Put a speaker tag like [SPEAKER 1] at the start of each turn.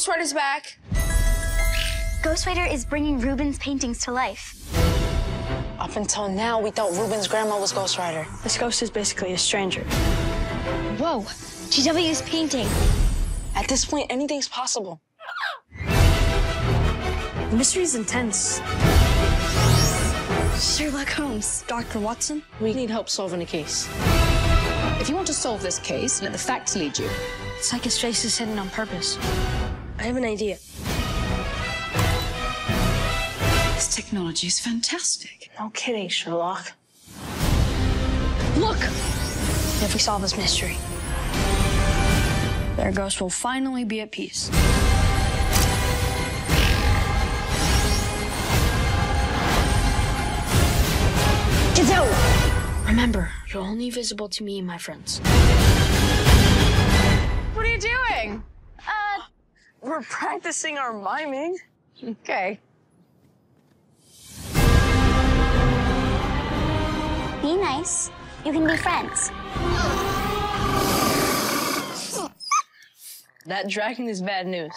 [SPEAKER 1] Ghostwriter's back.
[SPEAKER 2] Ghostwriter is bringing Ruben's paintings to life.
[SPEAKER 3] Up until now, we thought Ruben's grandma was Ghostwriter.
[SPEAKER 4] This ghost is basically a stranger.
[SPEAKER 2] Whoa, GW's painting.
[SPEAKER 3] At this point, anything's possible.
[SPEAKER 4] The mystery's intense.
[SPEAKER 2] Sherlock Holmes.
[SPEAKER 4] Dr. Watson?
[SPEAKER 3] We need help solving the case.
[SPEAKER 1] If you want to solve this case, let the facts lead you.
[SPEAKER 4] It's like his face is hidden on purpose. I have an idea.
[SPEAKER 1] This technology is fantastic.
[SPEAKER 3] No kidding, Sherlock.
[SPEAKER 4] Look! If we solve this mystery, their ghost will finally be at peace.
[SPEAKER 2] Get out!
[SPEAKER 4] Remember, you're only visible to me and my friends.
[SPEAKER 3] We're practicing our miming.
[SPEAKER 1] Okay.
[SPEAKER 2] Be nice. You can be friends.
[SPEAKER 3] That dragon is bad news.